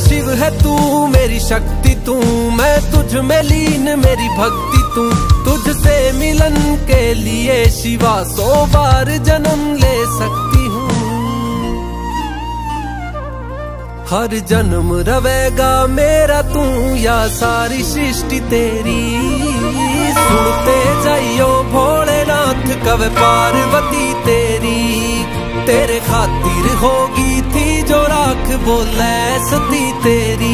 शिव है तू, मेरी शक्ति तू, मैं तुझ में लीन, मेरी भक्ति तू। तुझसे मिलन के लिए शिवा सो बार जन्म ले सकती हूँ। हर जन्म रवेगा मेरा तू, या सारी सृष्टि तेरी। सुनते जाइयो भोलेनाथ, कव पार्वती तेरी। तेरे खातिर होगी बोले सती तेरी।